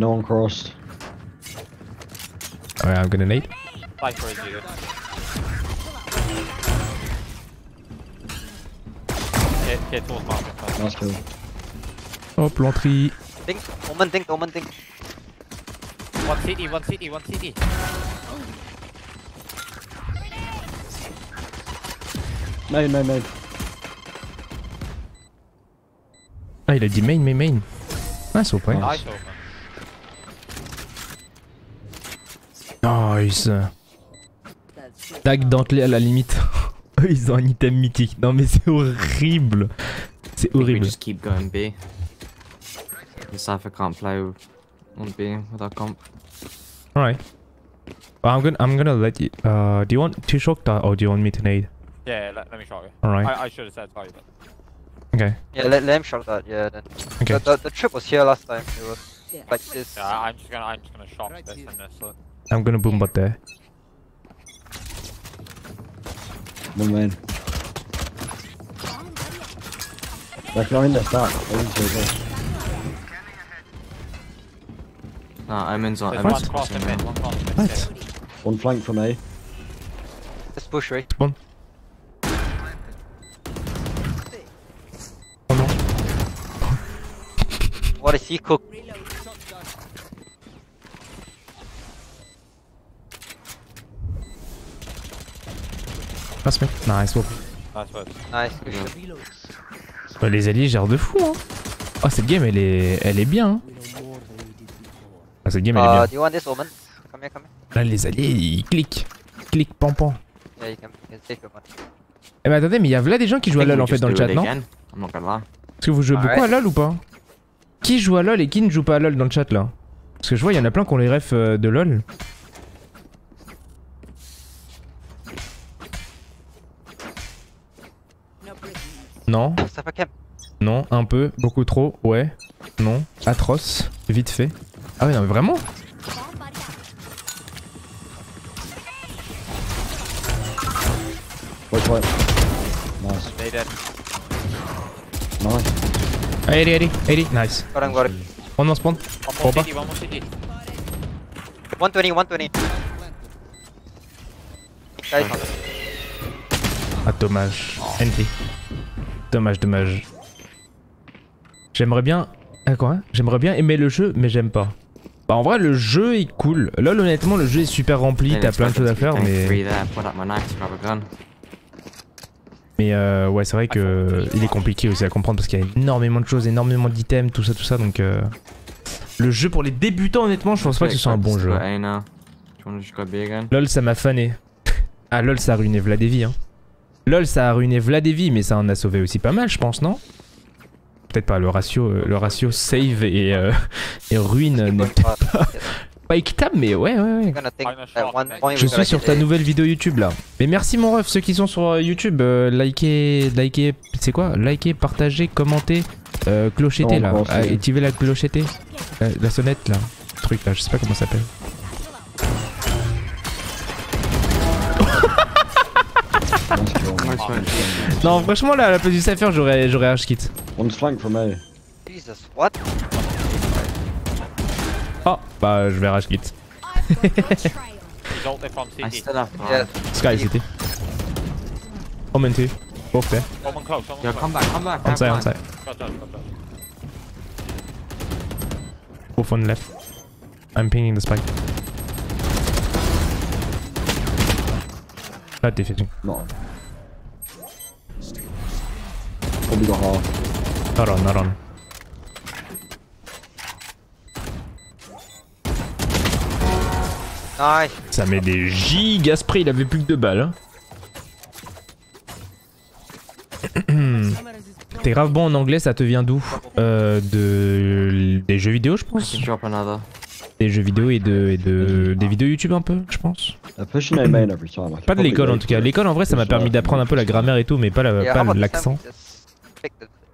No one crossed. Alright, I'm gonna nade. Cypher is you. Get, get towards market. Nice kill. Hop, l'entrée. Think, Omen think, Omen think. One city, one city, one city. Main, main, main. Ah, il a dit main, main, main. Ah, c'est au point. Nice open. Nice. Tag à la limite. Eux, ils ont un item mythique. Non, mais c'est horrible. C'est horrible. just keep going B. The Cypher can't play on B with our comp. Alright. Well, I'm gonna I'm gonna let you. Uh, do you want to shock that or do you want me to nade? Yeah, let, let me show you. Alright. I, I should have said sorry, but Okay. Yeah, let, let him shot that, yeah, then. Okay. The, the, the trip was here last time, it was like this. yeah, I'm just gonna I'm just gonna shock this and this. I'm gonna boom bot there. One main. They're behind us back. They're into us. Nah, Omen's on. There's Omen's one cross pushing in mid, now. one cross in mid. What? yeah. One flank from A. Just push, right? Spawn. Oh non. What is he cook? Passe mec. Nice. Nice work. Nice. Bah, les alliés gèrent de fou hein. Oh cette game elle est elle est bien. Hein. Ah, cette game elle est Uh, bien. do you want this Omen? Come here, come here. Là les alliés ils cliquent. Ils cliquent pan pan. Yeah, you can, you can take your money. Eh bah attendez mais il y a là des gens qui jouent à LoL en fait dans le chat non. Est-ce que vous jouez beaucoup à. LoL ou pas Qui joue à LoL et qui ne joue pas à LoL dans le chat là Parce que je vois il y en a plein qui ont les refs euh, de LoL. Non, Cypher camp. non, un peu, beaucoup trop, ouais, non, atroce, vite fait. Ah ouais non mais vraiment Wait, wait. Nice. Nice. 80, 80, 80, nice. On en spawn. One more city, one more city. 120, 120. Guys, Ah dommage, NT. Dommage, dommage. J'aimerais bien... Ah quoi? J'aimerais bien aimer le jeu, mais j'aime pas. Bah en vrai le jeu est cool. Lol honnêtement le jeu est super rempli, t'as plein de choses à faire mais... Mais euh, ouais c'est vrai que il est compliqué aussi à comprendre parce qu'il y a énormément de choses, énormément d'items, tout ça, tout ça donc... euh, Le jeu pour les débutants honnêtement je pense pas que ce soit un bon jeu. Again? LOL ça m'a fané. Ah LOL ça a ruiné Vladevi hein. LOL ça a ruiné Vladevi mais ça en a sauvé aussi pas mal je pense non? Peut-être pas le ratio euh, le ratio save et, euh, et ruine n'est fast. pas équitable mais ouais ouais ouais. You're gonna think I'm a at shot, one mate. point Je suis sur ta nouvelle vidéo YouTube là. Mais merci mon ref ceux qui sont sur euh, YouTube euh, likez likez c'est quoi? Likez partagez commentez euh, clochetez là Ah, activez la clochetez Euh, la sonnette là truc là je sais pas comment ça s'appelle. Non franchement là à la place du cypher j'aurais j'aurais H kit. One's flank from A. Jesus, what? Oh bah je vais H kit. He's ulted from I city. still have Yeah. time. Sky City. Omen too. Both there. Close, close. come back, come back. On have side, on mine. side. Got done, got done. Both on left. I'm pinging the spike. Not. Probably got half. Not on, not on. Nice. Ça met des gigas spray, il avait plus que deux balles. hein. T'es grave bon en anglais, ça te vient d'où? Euh, de des jeux vidéo, je pense? Des jeux vidéo et de, et de des vidéos YouTube un peu, je pense. Pas de l'école en tout cas. L'école en vrai, ça m'a permis d'apprendre un peu la grammaire et tout, mais pas l'accent.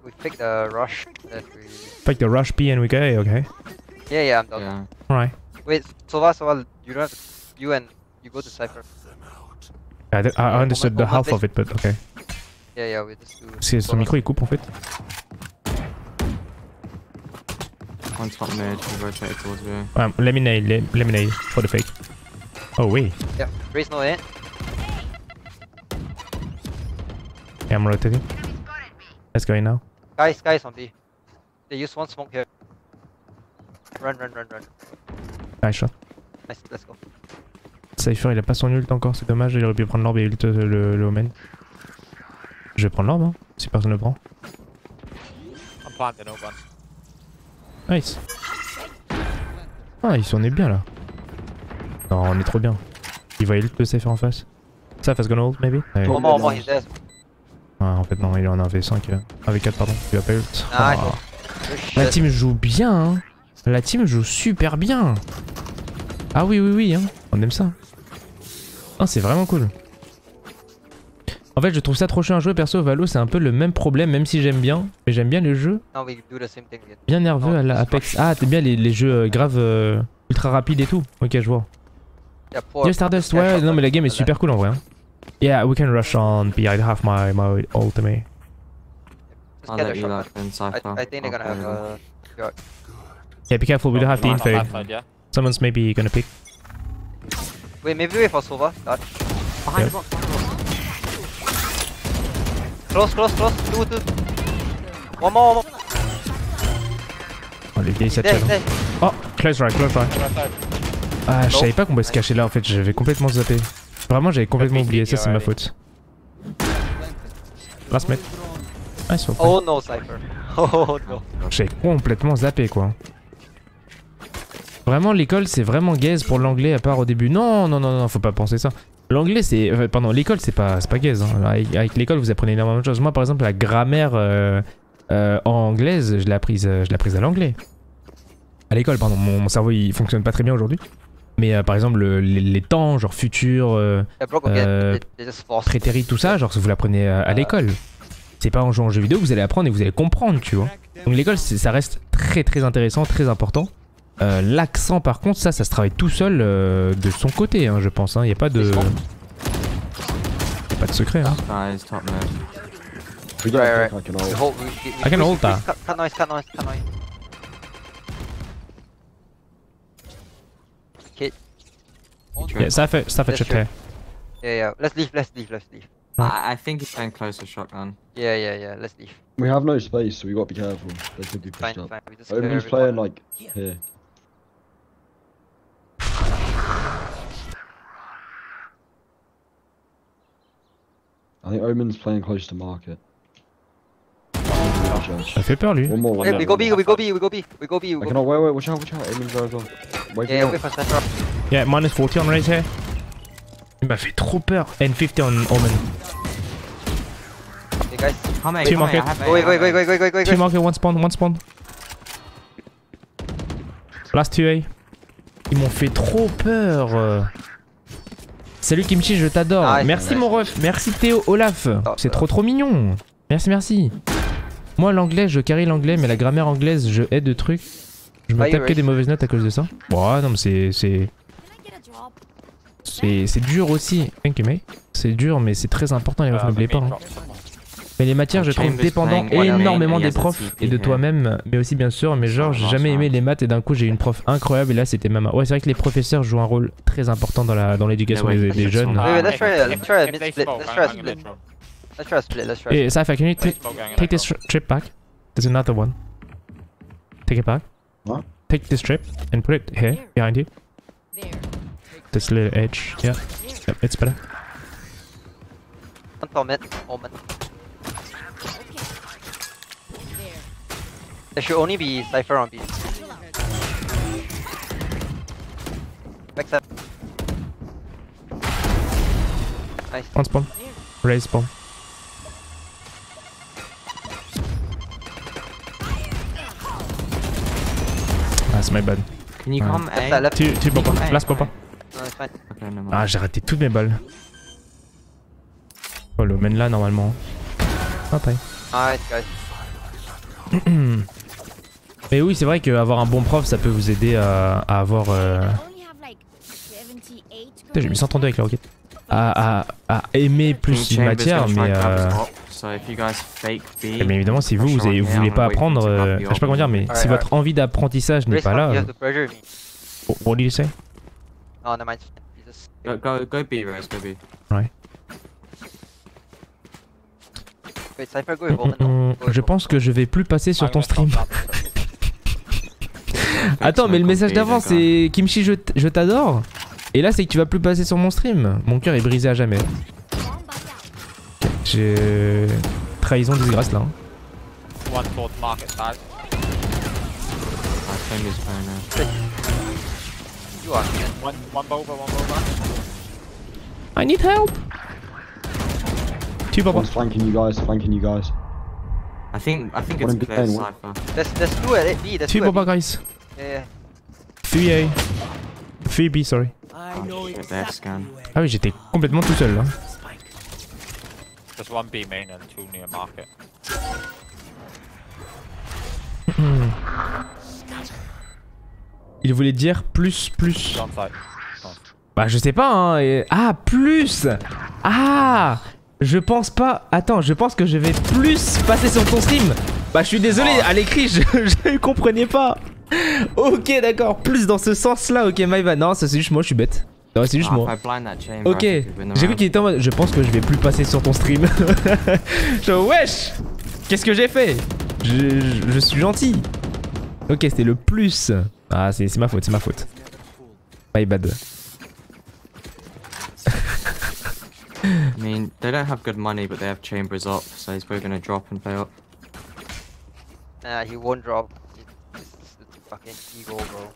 we the rush that we Like the rush P and we go, okay. Yeah yeah I'm done. Yeah. Alright. Wait, Sova Sova you don't have to you and you go to Cypher. I, I I understood the half of it, but okay. Yeah yeah we just do C'est son Sova. micro il coupe en fait. One top mid, he rotated towards me. Um, let me nade, let, let me nade for the fake. Oh wait, Yeah. Raise no yeah, I'm rotating. Let's go in now. Guys, guys on B. They use one smoke here. Run, run, run, run. Nice shot. Nice, let's go. Cypher il a pas son ult encore, c'est dommage, il aurait pu prendre l'orbe et ult euh, le, le omen. Je vais prendre l'orbe hein, si personne le prend. I'm planting open. Nice. Ah, ils sont est bien là. Non, on est trop bien. Il va ult le Cypher en face. Cypher's gonna ult maybe? Ouais. One more, one more, he's. Ah, en fait non, il est en 1v5. euh, 1v4 pardon, il va pas ult. Ah. Good La team joue bien hein. La team joue super bien. Ah oui oui oui hein. On aime ça. Ah c'est vraiment cool. En fait je trouve ça trop chiant à jouer perso Valo c'est un peu le même problème même si j'aime bien. Mais j'aime bien thing again. bien nerveux à la Apex. Ah t'aimes bien les, les jeux euh, graves euh, ultra rapides et tout. Ok je vois. Yeah, Stardust Yeah, ouais shot non mais la game est super cool en vrai. hein. Yeah we can rush on B I have my, my ultimate. Just I'll get a let you shot. lock in I, Cypher. I think they're gonna have play uh, Yeah be careful we don't have the info. that side, yeah? Someone's maybe gonna pick. Wait, maybe wait for Sova. Dodge. Behind Yeah. the box, behind the box. Close, close, close. Two, two. One more, one more. Oh les vieilles He's there, he's hein. Oh close right close right. Ah, je Non. savais pas qu'on pouvait se cacher là en fait, j'avais complètement zappé. Vraiment, j'avais complètement oublié, ça c'est ma faute. Well played. Oh no, Cypher. Oh no. J'ai complètement zappé quoi. Vraiment, l'école c'est vraiment gaze pour l'anglais à part au début. Non, non, non, non, faut pas penser ça. L'anglais c'est. euh, pardon, l'école c'est pas, c'est pas gaze. hein. Avec, avec l'école vous apprenez énormément de choses. Moi par exemple, la grammaire euh, euh, anglaise, je l'ai apprise, je l'ai apprise à l'anglais. À l'école, pardon. Mon, mon cerveau il fonctionne pas très bien aujourd'hui. Mais euh, par exemple, le- les, les temps, genre futur, euh. Euh, prétérit, tout ça, genre vous l'apprenez à, à l'école. C'est pas en jouant aux jeux vidéo que vous allez apprendre et vous allez comprendre, tu vois. Donc l'école, ça reste très très intéressant, très important. Euh, L'accent, par contre, ça, ça se travaille tout seul euh, de son côté, hein, je pense. Il n'y a pas de, y a pas de secret. Hein. Guys, top mid. We Yeah, ça fait, ça fait Yeah, yeah. Let's leave, let's leave, let's leave. I, I think he's playing close with shotgun. Yeah, yeah, yeah. Let's leave. We have no space, so we gotta be careful. They could be Fine, up. fine. We just clear Omen's playing corner. like here. I think Omen's playing close to market. Ça fait peur lui. One more, one Hey, more. we go B, we go B, we go B, we go B, I we go cannot. Wait, wait, watch out, watch out. Omen's there as well. Wait Yeah, wait for minus 40 on raise here. Il m'a fait trop peur. And 50 on Omen. Okay, guys. Two market. Wait, I wait, have wait, A. wait, wait, wait, Two wait. market, one spawn, one spawn. Last 2A. Ils m'ont fait trop peur. euh. Salut Kimchi, je t'adore. Ah, merci nice. mon ref, merci Théo, Olaf. Oh, C'est bah. trop trop mignon. Merci, merci. Moi l'anglais, je carry l'anglais, mais la grammaire anglaise, je aide de trucs. Je me tape que des mauvaises notes à cause de ça. Ouais, non mais c'est c'est c'est c'est dur aussi. Thank you mate. C'est dur, mais c'est très important. Les refs, Uh, n'oubliez pas. hein. Mais les matières, je trouve dépendant énormément des profs et de toi-même, mais aussi bien sûr. Mais genre, j'ai jamais aimé les maths et d'un coup, j'ai eu une prof incroyable et là, c'était Mama. Ouais, c'est vrai que les professeurs jouent un rôle très important dans la dans l'éducation ouais, des, des jeunes. Sont- Wait, wait, let's if- try a- if- let's try a if mid they split, smoke, let's I'm try a going split. mid drop. Let's try a split, let's try a Hey, Safa, can you They take smoke going take mid this drop. tri- trip back? There's another one. Take it back. What? Take this trip and put it here behind you. This little edge. Yeah, yep, it's better. One for mid, Omen. There should only be Cypher on B. Backside. Nice. One spawn. Raise spawn. That's my bad. Can you come Left side, A? left. Tu, tu papa. Last papa. Ah, j'ai raté toutes mes balles. Oh, le mène là normalement. Ah, pareil. Nice, guys. Mais oui, c'est vrai qu'avoir un bon prof, ça peut vous aider à, à avoir. euh, Putain, j'ai mis 132 avec la roquette. À, à, à aimer plus une matière, mais euh, box. so if you guys fake B, Et bien évidemment, si vous, vous, avez- vous voulez pas apprendre, euh, je sais pas comment dire, mais si votre envie d'apprentissage n'est pas là, you euh, oh, what did you say? Oh, never mind. Just- go go go B, Rose, go B. Wait, Cypher, go. Mm, mm, with Je pense que je vais plus passer sur ton stream. Attends, mais le message d'avant c'est Kimchi, je t'adore. Et là, c'est que tu vas plus passer sur mon stream. Mon cœur est brisé à jamais. J'ai trahison disgrâce là. hein. I think it's fine now. You are, man. One, one boba, one boba. I need help. Papa. One's flanking you guys, flanking you guys. I think I think it's clear cipher. There's, there's two at B. There's Tu two at B. guys. Yeah. 3A. 3B, sorry. Oh shit. Ah oui, j'étais complètement tout seul là. There's one B main and two near market. Il voulait dire plus, plus. Bah je sais pas hein. et- Ah plus Ah Je pense pas. Attends, je pense que je vais plus passer sur ton stream. Bah je suis désolé, à l'écrit je, je comprenais pas. Ok d'accord, plus dans ce sens là, ok bad. Non, c'est juste moi, je suis bête. Non, c'est juste Ah, moi. Ok, j'ai round. qu'il était en mode. Je pense que je vais plus passer sur ton stream. je wesh Qu'est-ce que j'ai fait? Je, je- je suis gentil. Ok, c'était le plus. Ah, c'est ma faute, c'est ma faute. My bad. I mean, they don't have good money, but they have chambers up, so he's probably gonna drop and play up. Nah, he won't drop. He- It's, it's fucking ego, bro.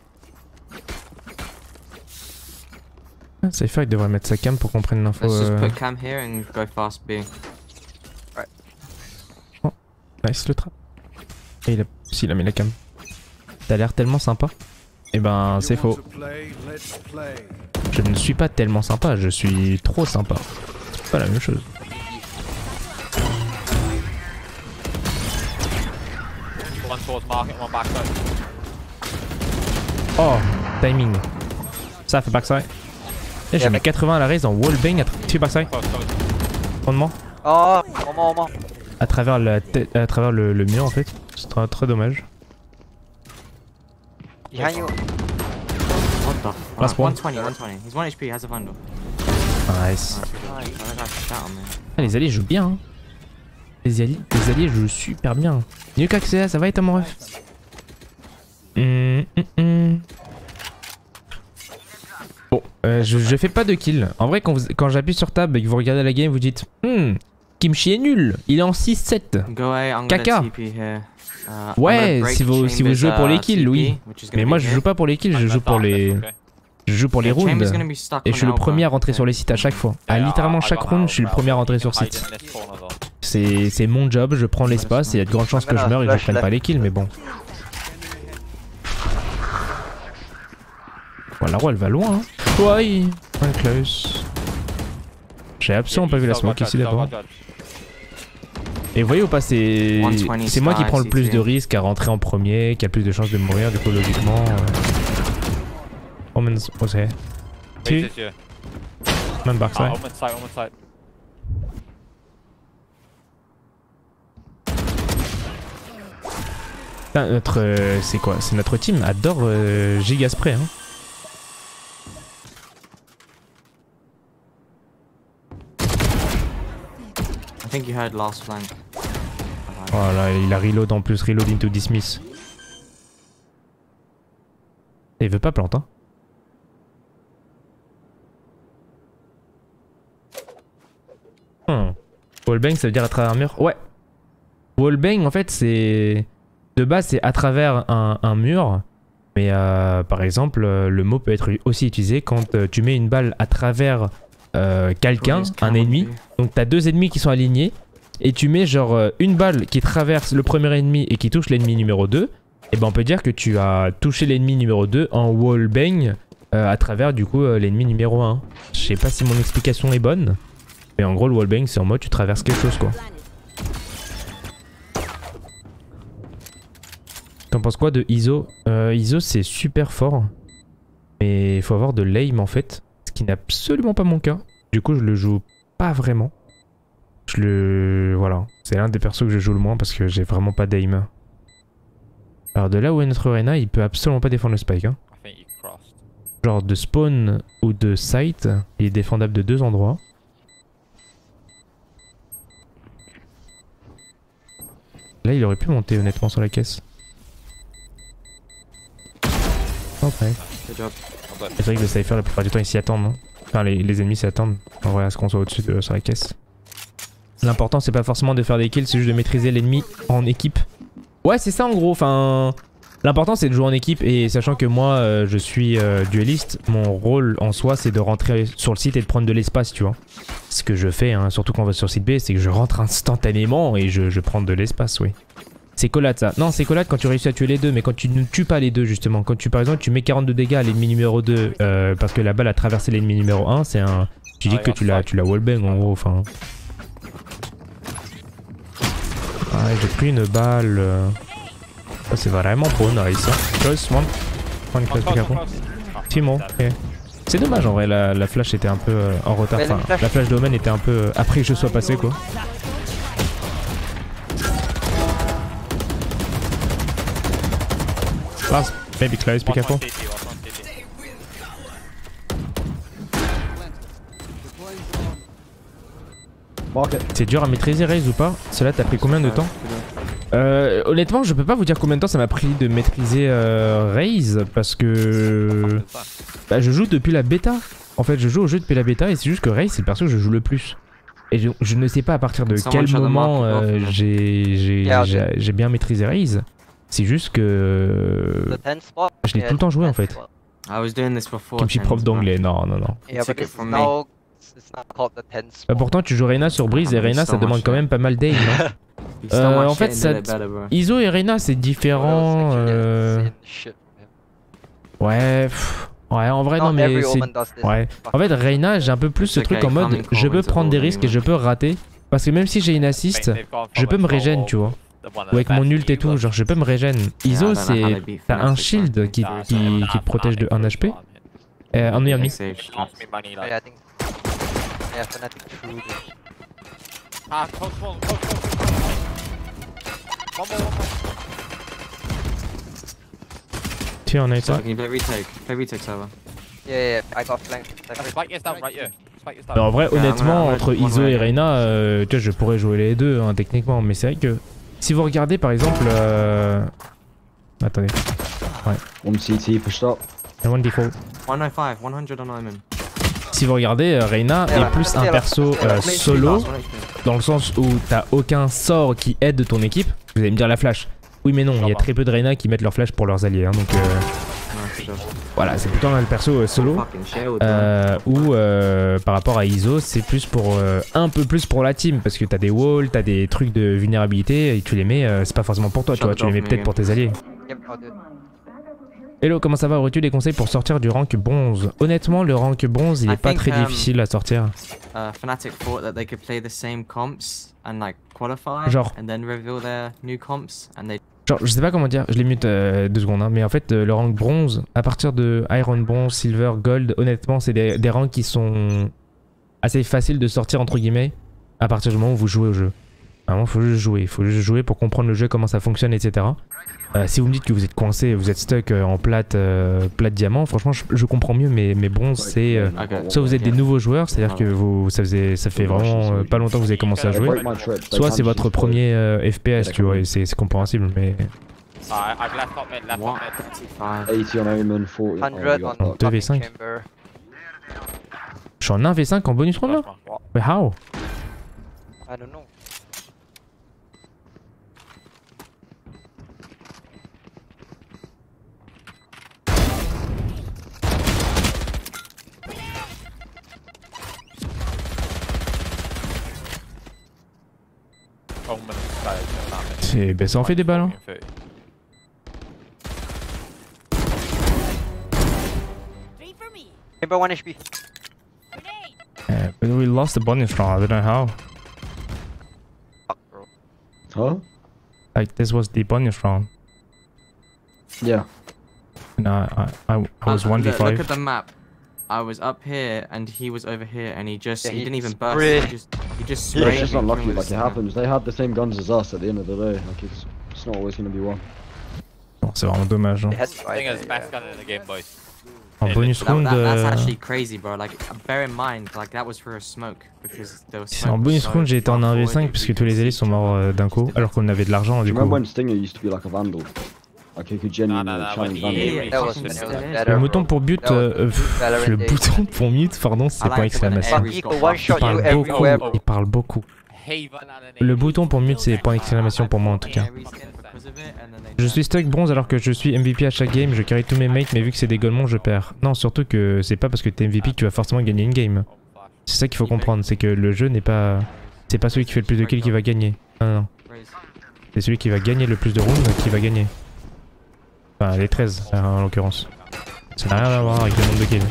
Cypher il devrait mettre sa cam pour qu'on prenne l'info. Euh, B. Nice le trap. Et il a... Si, il a mis la cam. T'as l'air tellement sympa. Eh ben, c'est faux. Je ne suis pas tellement sympa, je suis trop sympa. C'est pas la même chose. Oh, timing. Ça fait backside. Eh, j'ai mis mec. 80 à la raise en wallbang. à Tu fais Close, close. Fondement Oh, one more. À travers, la tête, à travers le, le mur en fait. C'est très, très dommage. Behind you. What the f- Last uh, one. 120, 120. He's 1 HP, has a. Nice. Ah, les alliés jouent bien. Hein. Les, alliés, les alliés jouent super bien. Xea, ça va et toi mon ref? Hum, hum, hum. Euh, je, je fais pas de kill. En vrai, quand, vous- quand j'appuie sur tab et que vous regardez la game, vous dites Hmm, Kimchi est nul, il est en 6-7. Go A, I'm Caca. gonna TP here. Uh, I'm Ouais, gonna break si vous- si vous Chambers, jouez pour les uh, kills, TP, oui. which is gonna Mais be moi, je joue pas pour les kills, je I'm joue pour les, je joue pour les Yeah, Chambers rounds. gonna be stuck Et je on suis le Alpha, premier à rentrer sur les sites à chaque fois. Yeah, littéralement chaque round, je suis le premier à rentrer sur site. C'est c'est mon job, je prends l'espace et il y a de grandes chances que je meure et que je prenne pas les kills, mais bon. Bon, la roue elle va loin, hein. Close. J'ai absolument pas vu la smoke ici d'abord. Et vous voyez ou pas, c'est 120 c'est moi qui prends le plus de risques à rentrer en premier, qui a le plus de chances de mourir, du coup logiquement. euh... Omen's Two, this year. man Ah, backside. omen side, omen side. Putain, notre, euh, c'est quoi? C'est notre team adore euh, Gigaspray, hein. Think you heard last flank. Voilà, il a reload en plus, reload into dismiss. Et il veut pas plante, hein. Hmm. Wallbang, ça veut dire à travers un mur? Ouais. Wallbang, en fait, c'est. De base, c'est à travers un, un mur. Mais euh, par exemple, euh, le mot peut être aussi utilisé quand euh, tu mets une balle à travers euh, quelqu'un, un ennemi. Donc t'as deux ennemis qui sont alignés et tu mets genre euh, une balle qui traverse le premier ennemi et qui touche l'ennemi numéro 2, et ben on peut dire que tu as touché l'ennemi numéro 2 en wallbang euh, à travers du coup euh, l'ennemi numéro 1. Je sais pas si mon explication est bonne, mais en gros le wallbang c'est en mode tu traverses quelque chose quoi. T'en penses quoi de ISO? Euh, ISO c'est super fort, mais il faut avoir de l'aim en fait, qui n'est absolument pas mon cas. Du coup je le joue pas vraiment. Je le. Voilà. C'est l'un des persos que je joue le moins parce que j'ai vraiment pas d'aim. Alors de là où est notre Reyna, il peut absolument pas défendre le spike. Hein. Genre de spawn ou de site, il est défendable de deux endroits. Là, il aurait pu monter honnêtement sur la caisse. Après. C'est vrai que le cypher, la plupart du temps, ils s'y attendent. hein. Enfin, les, les ennemis s'y attendent. En vrai, à ce qu'on soit au-dessus de, sur la caisse. L'important, c'est pas forcément de faire des kills, c'est juste de maîtriser l'ennemi en équipe. Ouais, c'est ça en gros. Enfin, l'important, c'est de jouer en équipe. Et sachant que moi, euh, je suis euh, dueliste, mon rôle en soi, c'est de rentrer sur le site et de prendre de l'espace, tu vois. Ce que je fais, hein, surtout quand on va sur site B, c'est que je rentre instantanément et je, je prends de l'espace, oui. C'est collade ça. Non, c'est collade quand tu réussis à tuer les deux, mais quand tu ne tues pas les deux justement. Quand tu par exemple tu mets 42 dégâts à l'ennemi numéro 2 euh, parce que la balle a traversé l'ennemi numéro 1, c'est un. Tu dis Ouais, que tu l'as tu l'as wallbang en gros, enfin. Ouais, j'ai pris une balle. euh. C'est vraiment beau, nice. hein. Close, one. Close. Ah, Timo, ok. C'est dommage en vrai, la, la flash était un peu euh, en retard. La Enfin, flash- la flash d'Omen était un peu euh, après que je sois passé quoi. Last, close, be careful. C'est dur à maîtriser Raze ou pas Cela t'as pris combien de temps euh, Honnêtement, je peux pas vous dire combien de temps ça m'a pris de maîtriser euh, Raze parce que bah, je joue depuis la bêta. En fait, je joue au jeu depuis la bêta et c'est juste que Raze c'est le perso que je joue le plus. Et je, je ne sais pas à partir de quel moment euh, j'ai bien maîtrisé Raze. C'est juste que The 10 spot. je l'ai tout le temps joué en 10 fait. I was doing this before. Prof d'anglais, non, non, non. Yeah, took but it it's from me. now it's not called the 10 Bah, pourtant, tu joues Reyna sur Breeze et Ah, Reyna so ça demande quand shit. même pas mal d'aim, Euh, en fait, ça. Iso et Reyna c'est différent. euh. Ouais, pff, ouais, en vrai, non, mais c'est. Ouais. En fait, Reyna, j'ai un peu plus ce truc en mode je peux prendre des risques et je peux rater. Parce que même si j'ai une assist, je peux a me régène, tu vois. Ou avec mon ult et tout, genre je peux me régène. I Iso, c'est. T'as un shield qui, qui, so qui te protège de 1 Fnatic HP. Euh, on est ami. Sage, She lost me money, like. Yeah, I think. Yeah, Fnatic true. this. Ah, close one, close, close, close, close. One more, one more. Tiens, on a So ça. can you play retake? Play retake server. Yeah, yeah, yeah, I got flanked. Cypher. Spike is down right here. Spike is down. Mais en vrai, honnêtement, entre Iso et Reyna, euh, tu vois, je pourrais jouer les deux, hein, techniquement. Mais c'est vrai que si vous regardez par exemple. Euh... Attendez, One CT pushed up. one default. 105, 100 on. Si vous regardez, euh, Reyna Yeah, est plus un perso euh, solo. dans le sens où t'as aucun sort qui aide ton équipe. Vous allez me dire la flash. Oui mais non, il y a très peu de Reyna qui mettent leur flash pour leurs alliés. hein, donc euh. Voilà, c'est plutôt un perso euh, solo. Bro. Euh, ou euh, par rapport à ISO, c'est plus pour euh, un peu plus pour la team parce que t'as des walls, t'as des trucs de vulnérabilité et tu les mets, c'est pas forcément pour toi, tu vois, tu les mets peut-être pour tes alliés. Hello, comment ça va? Aurais-tu des conseils pour sortir du rank bronze? Honnêtement, le rank bronze, il est I pas think, très um, difficile à sortir. uh, Fnatic thought that they could play the same comps and like qualify Genre. and then reveal their new comps and they Genre, je sais pas comment dire, je les mute euh, deux secondes, hein, mais en fait, euh, le rank bronze, à partir de Iron Bronze, Silver, Gold, honnêtement, c'est des, des rangs qui sont assez faciles de sortir, entre guillemets, à partir du moment où vous jouez au jeu. Vraiment, faut juste jouer, faut juste jouer pour comprendre le jeu, comment ça fonctionne, etc. Euh, si vous me dites que vous êtes coincé, vous êtes stuck euh, en plate, euh, plate diamant, franchement, je, je comprends mieux, mais, mais bronze, c'est. euh, soit vous êtes des nouveaux joueurs, c'est-à-dire que vous, ça, faisait, ça fait vraiment euh, pas longtemps que vous avez commencé à jouer. Soit c'est votre premier euh, FPS, tu vois, et c'est c'est compréhensible, mais. Alright, I've left top mid, left What? top mid. 55. 80 on Omen, 40. Oh, 100 we on got Deux fucking V5. chamber. Je suis en 1v5 en bonus round là? Mais how? I don't know. C'est. Ben ça en fait des balles hein. Fucking foot. Three for me. Chamber 1 HP. Grenade. Uh, but we lost the bonus round, I don't know how. Fuck, bro. Huh? Like this was the bonus round. Yeah. And I, I, I, I was Uh, look- Look 1v5. Look at the map. I was up here and he was over here and he just Yeah, he, he didn't even burst. He just he You just Yeah, spray it's just me, unlucky. killing Like the it snap. happens. They have the same guns as us at the end of the day. Like it's it's not always gonna be one. Bon, c'est vraiment dommage. hein. They had I tried think it's it, best yeah. gun in the game, boys. En bonus round, that, that's actually crazy, bro. Like, bear in mind, like that was for a smoke because there was c'est smoke en was bonus so round, j'ai été en far 1v5 forward parce que you tous les alliés sont morts euh, d'un coup, alors qu'on avait de l'argent du coup. Le bouton pour but, euh, euh, pff, le bouton pour mute, pardon, c'est when exclamation. Il parle you beaucoup, il parle beaucoup. Le bouton pour mute, c'est point exclamation pour moi en tout cas. Je suis stuck bronze alors que je suis MVP à chaque game, je carry tous mes mates, mais vu que c'est des golemons, je perds. Non, surtout que c'est pas parce que t'es MVP que tu vas forcément gagner une game. C'est ça qu'il faut comprendre, c'est que le jeu n'est pas. C'est pas celui qui fait le plus de kills qui va gagner. Non, non. C'est celui qui va gagner le plus de rounds qui va gagner. Enfin, les 13 en l'occurrence. Ça n'a rien à voir avec le nombre de kills.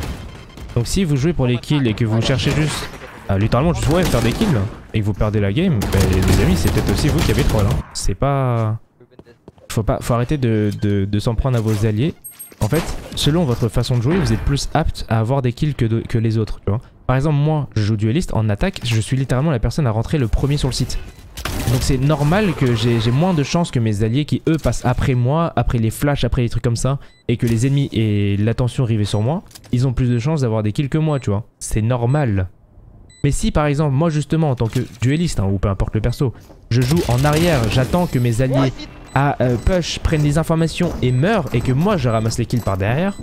Donc si vous jouez pour les kills et que vous cherchez juste à littéralement juste ouais, faire des kills et que vous perdez la game, bah, les amis, c'est peut-être aussi vous qui avez troll. Hein. C'est pas. Faut pas, faut arrêter de, s'en prendre à vos alliés. En fait, selon votre façon de jouer, vous êtes plus apte à avoir des kills que, les autres. Par exemple, moi, je joue dueliste en attaque, je suis littéralement la personne à rentrer le premier sur le site. Donc c'est normal que j'ai moins de chances que mes alliés qui eux passent après moi, après les flashs, après les trucs comme ça, et que les ennemis aient l'attention rivée sur moi, ils ont plus de chances d'avoir des kills que moi, tu vois. C'est normal. Mais si par exemple, moi justement en tant que dueliste, hein, ou peu importe le perso, je joue en arrière, j'attends que mes alliés à euh, push prennent des informations et meurent, et que moi je ramasse les kills par derrière,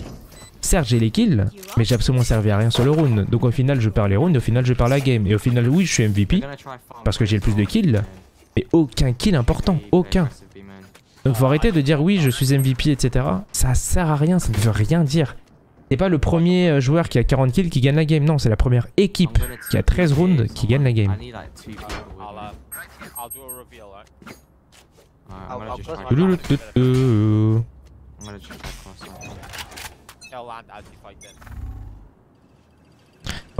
certes j'ai les kills, mais j'ai absolument servi à rien sur le round. Donc au final je perds les rounds, au final je perds la game, et au final oui je suis MVP, parce que j'ai le plus de kills. Mais aucun kill important, aucun. Donc faut arrêter de dire oui je suis MVP etc. Ça sert à rien, ça ne veut rien dire. C'est pas le premier euh, joueur qui a 40 kills qui gagne la game, non c'est la première équipe qui a TP 13 rounds qui gagne la game.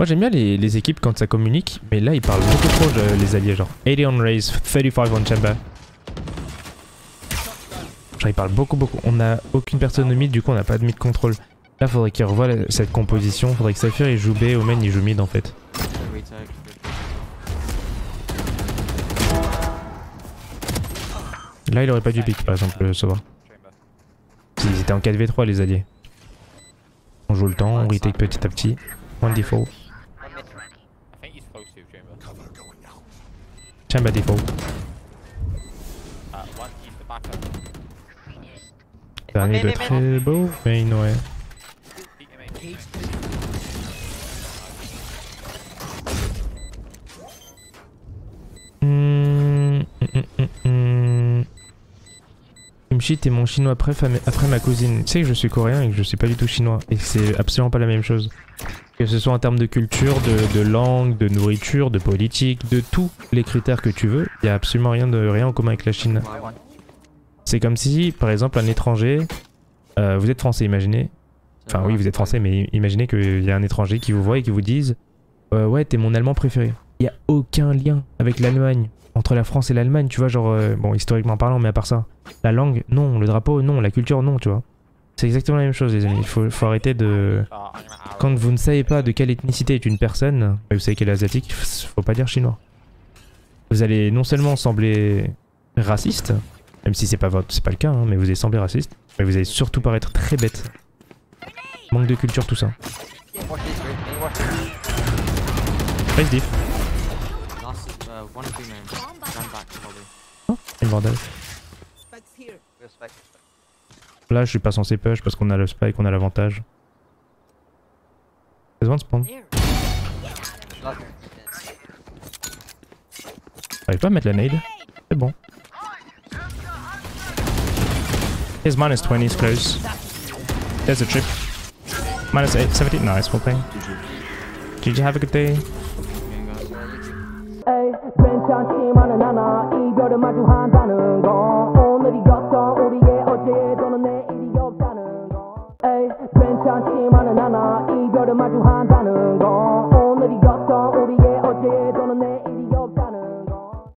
Moi j'aime bien les, équipes quand ça communique, mais là ils parlent beaucoup trop les alliés genre 80 on raise, 35 on chamber. Genre ils parlent beaucoup beaucoup. On a aucune personne au mid, du coup on n'a pas de mid control. Là faudrait qu'ils revoient cette composition, faudrait que Saphir il joue B, Omen il joue mid en fait. Là il aurait pas dû pick par exemple le Sova. Chamber. Ils étaient en 4v3 les alliés. On joue le temps, on retake petit à petit. One default. I think he's close to chamber. Chamber the backup. Dernier de très beau, mais ouais. Him in. Hmm, hmm, hmm. Kimchi, t'es mon chinois après, après ma cousine. Tu sais que je suis coréen et que je suis pas du tout chinois. Et que c'est absolument pas la même chose. Que ce soit en termes de culture, de, langue, de nourriture, de politique, de tous les critères que tu veux, il y a absolument rien, de, rien en commun avec la Chine. C'est comme si, par exemple, un étranger. euh, vous êtes français, imaginez. Enfin, oui, vous êtes français, mais imaginez qu'il y a un étranger qui vous voit et qui vous dise euh, Ouais, t'es mon allemand préféré. Il y a aucun lien avec l'Allemagne. Entre la France et l'Allemagne, tu vois, genre, euh, bon, historiquement parlant, mais à part ça. La langue, non. Le drapeau, non. La culture, non, tu vois. C'est exactement la même chose, les amis. Il faut, faut arrêter de. Quand vous ne savez pas de quelle ethnicité est une personne, et vous savez qu'elle est asiatique, faut pas dire chinois. Vous allez non seulement sembler raciste, même si c'est pas votre, c'est pas le cas, hein, mais vous allez sembler raciste, mais vous allez surtout paraître très bête. Manque de culture, tout ça. Face diff. Last, uh, one Là, je suis pas censé push parce qu'on a le spike, on a l'avantage. There's one spawn? J'arrive pas à mettre la nade. C'est bon. Here's minus 20, it's close. There's a trip. Minus 8, 70. Nice, well played. Did you have a good day? Game